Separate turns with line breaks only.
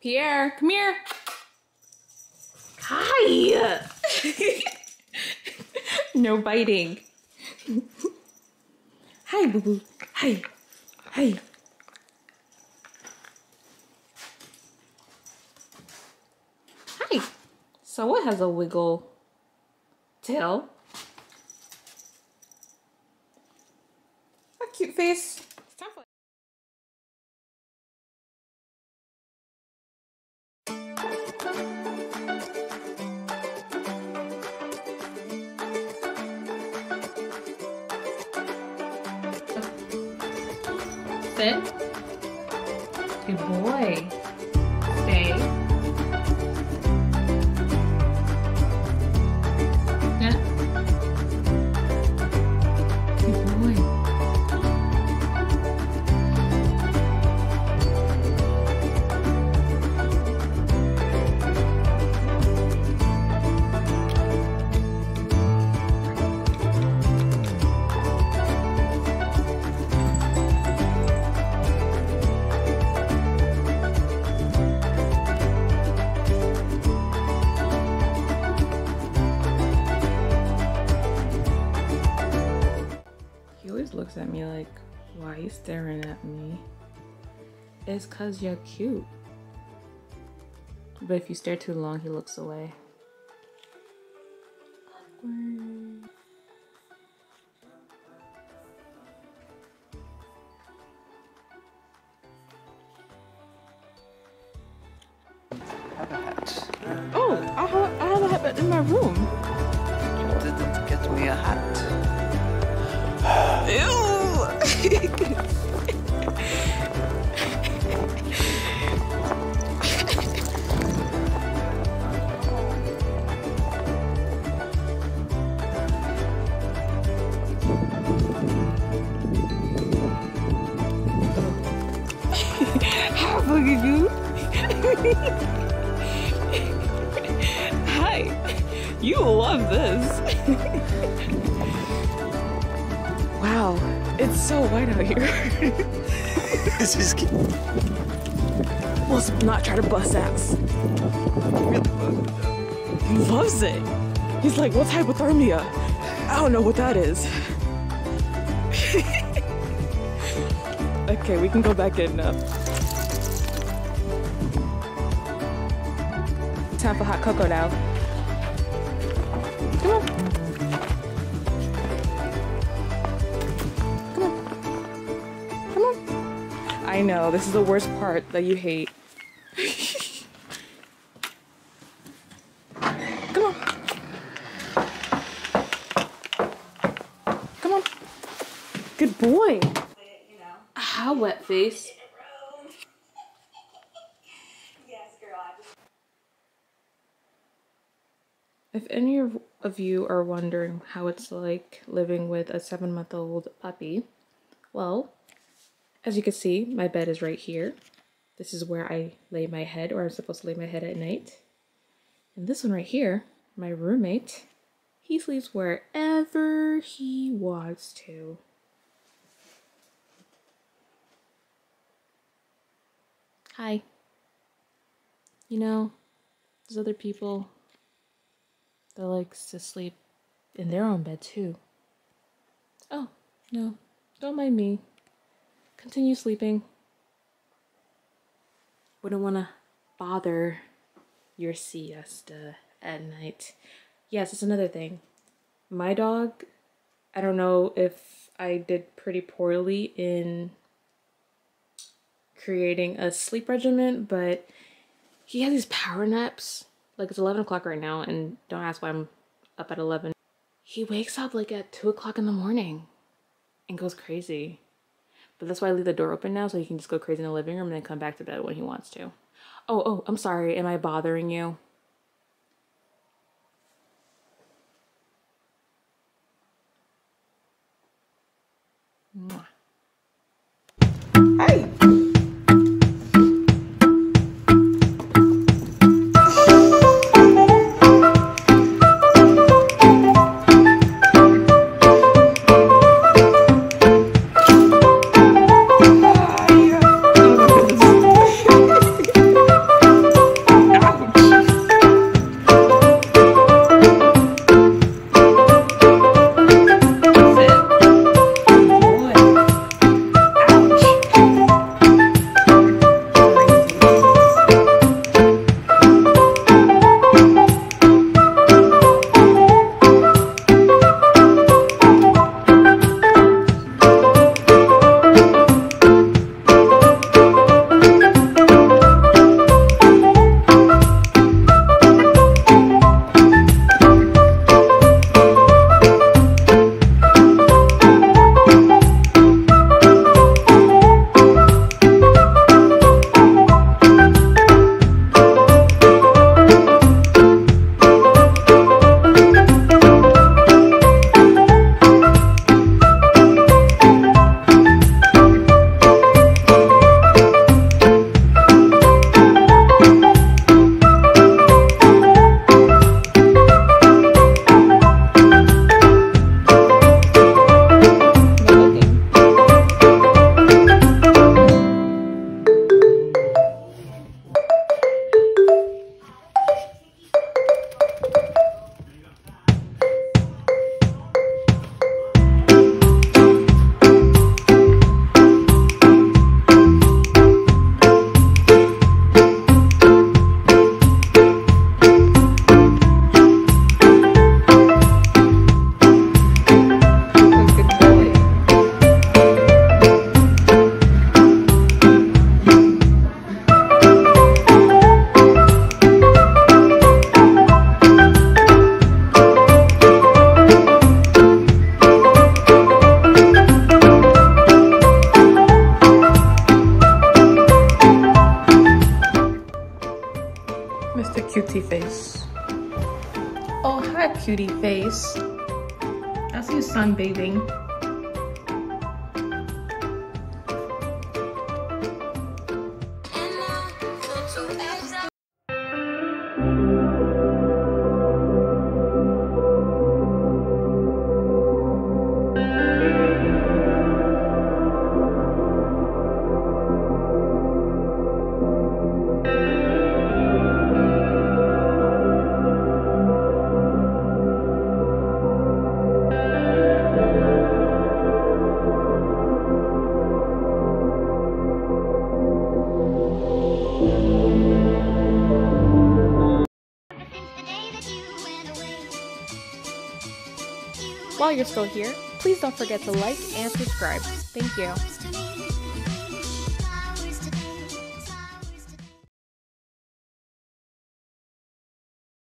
Pierre, come here. Hi. no biting. Hi, boo boo. Hi. Hi. Hi. So what has a wiggle tail? A cute face. Sit. Good boy. He at me like, why are you staring at me? It's cause you're cute. But if you stare too long, he looks away. Awkward.
have a hat.
Oh, I have, I have a hat in my room.
You didn't get me a hat.
Hi. You love this. Wow, it's so white out here.
this is.
Let's not try to bust ass.
Really loved it, though.
He loves it. He's like, what's hypothermia? I don't know what that is. okay, we can go back in now. Time for hot cocoa now. I know, this is the worst part that you hate. Come on. Come on. Good boy. How wet face? If any of- of you are wondering how it's like living with a seven month old puppy, well, as you can see, my bed is right here. This is where I lay my head, or I'm supposed to lay my head at night. And this one right here, my roommate, he sleeps wherever he wants to. Hi. You know, there's other people that likes to sleep in their own bed too. Oh, no. Don't mind me. Continue sleeping. Wouldn't want to bother your siesta at night. Yes, it's another thing. My dog, I don't know if I did pretty poorly in creating a sleep regimen, but he has these power naps. Like it's 11 o'clock right now, and don't ask why I'm up at 11. He wakes up like at 2 o'clock in the morning and goes crazy. But that's why I leave the door open now so he can just go crazy in the living room and then come back to bed when he wants to. Oh, oh, I'm sorry. Am I bothering you? Cutie face. Oh, hi, cutie face. I see you sunbathing. While you're still here, please don't forget to like and subscribe. Thank you.